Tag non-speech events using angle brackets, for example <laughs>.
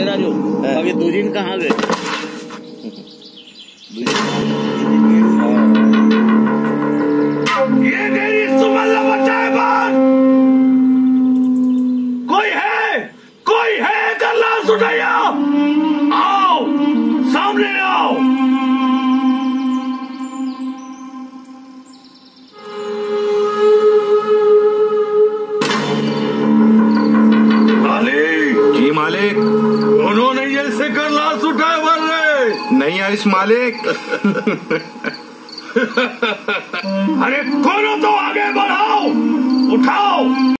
अरे राजू हाँ। अभी दो दिन कहाँ गए? ये सुमन बात कोई है? कोई है लाश उठाया आओ सामने आओ। मालिक। जी मालिक। नहीं आयुष मालिक। <laughs> अरे खोलो तो आगे बढ़ाओ। उठाओ।